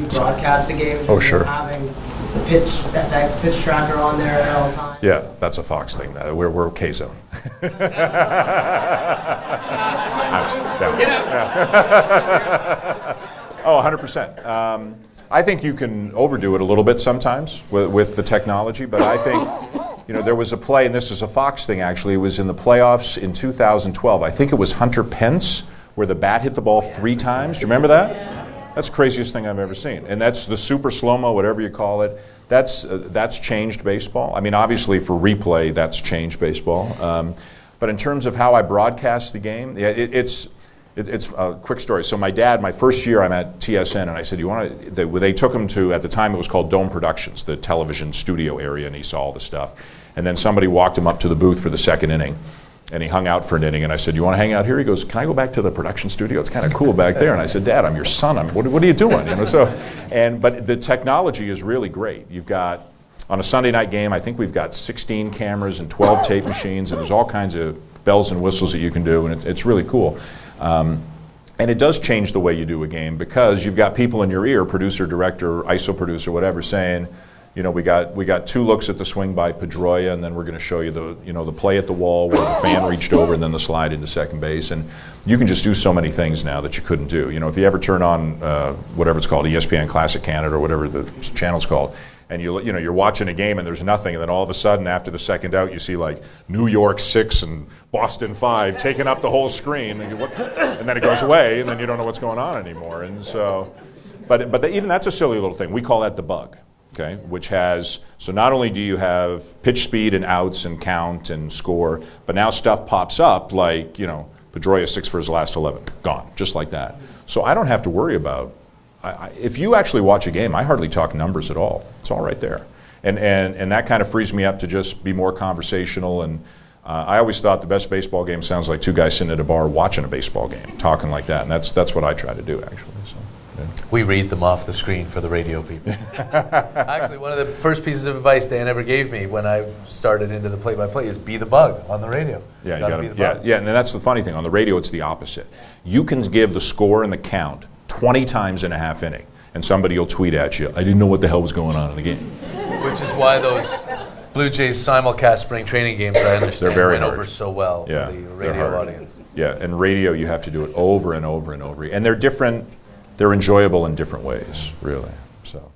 broadcast a game. Oh, sure. Having the pitch, FX pitch tracker on there at all times. Yeah, that's a Fox thing. Uh, We're, we're K zone. Oh, 100%. Um, I think you can overdo it a little bit sometimes with, with the technology, but I think, you know, there was a play, and this is a Fox thing actually, it was in the playoffs in 2012. I think it was Hunter Pence where the bat hit the ball three times. Do you remember that? That's the craziest thing I've ever seen. And that's the super slow mo, whatever you call it. That's, uh, that's changed baseball. I mean, obviously for replay, that's changed baseball. Um, but in terms of how I broadcast the game, yeah, it, it's, it, it's a quick story. So my dad, my first year, I'm at TSN, and I said, "You want to?" They, they took him to at the time it was called Dome Productions, the television studio area, and he saw all the stuff. And then somebody walked him up to the booth for the second inning, and he hung out for an inning. And I said, "You want to hang out here?" He goes, "Can I go back to the production studio? It's kind of cool back there." And I said, "Dad, I'm your son. I'm, what, what are you doing?" You know. So, and but the technology is really great. You've got on a Sunday night game, I think we've got 16 cameras and 12 tape machines, and there's all kinds of bells and whistles that you can do, and it, it's really cool. Um, and it does change the way you do a game because you've got people in your ear, producer, director, ISO producer, whatever, saying, you know, we got we got two looks at the swing by Pedroia, and then we're going to show you the you know the play at the wall where the fan reached over, and then the slide into second base, and you can just do so many things now that you couldn't do. You know, if you ever turn on uh, whatever it's called, ESPN Classic Canada or whatever the channel's called, and you you know you're watching a game and there's nothing, and then all of a sudden after the second out, you see like New York six and Boston five taking up the whole screen, and, and then it goes away, and then you don't know what's going on anymore, and so. But, but even that's a silly little thing. We call that the bug, okay? Which has, so not only do you have pitch speed and outs and count and score, but now stuff pops up like, you know, Pedroia six for his last 11, gone, just like that. So I don't have to worry about, I, I, if you actually watch a game, I hardly talk numbers at all. It's all right there. And, and, and that kind of frees me up to just be more conversational and, uh, I always thought the best baseball game sounds like two guys sitting at a bar watching a baseball game, talking like that, and that's that's what I try to do actually. So, yeah. We read them off the screen for the radio people. Actually, one of the first pieces of advice Dan ever gave me when I started into the play-by-play is be the bug on the radio. Yeah, you gotta gotta, be the yeah, bug. yeah, and then that's the funny thing. On the radio, it's the opposite. You can give the score and the count 20 times in a half inning, and somebody will tweet at you, I didn't know what the hell was going on in the game. Which is why those Blue Jays simulcast spring training games, I understand, very went hard. over so well Yeah, for the radio audience. Yeah, and radio, you have to do it over and over and over. And they're different, they're enjoyable in different ways, really. So.